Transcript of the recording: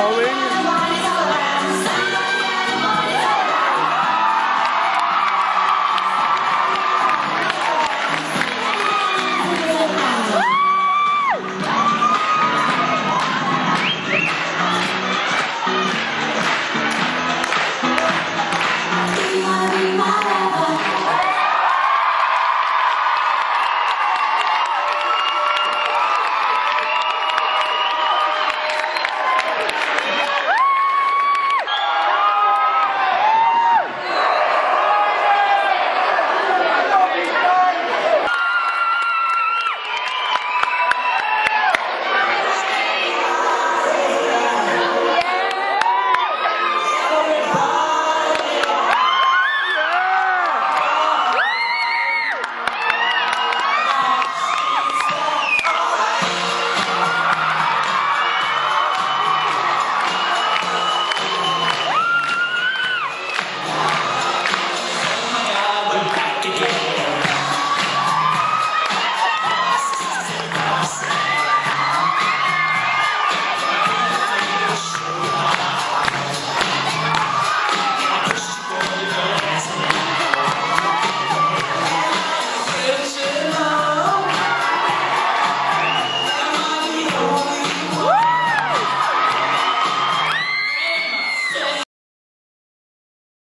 flowing.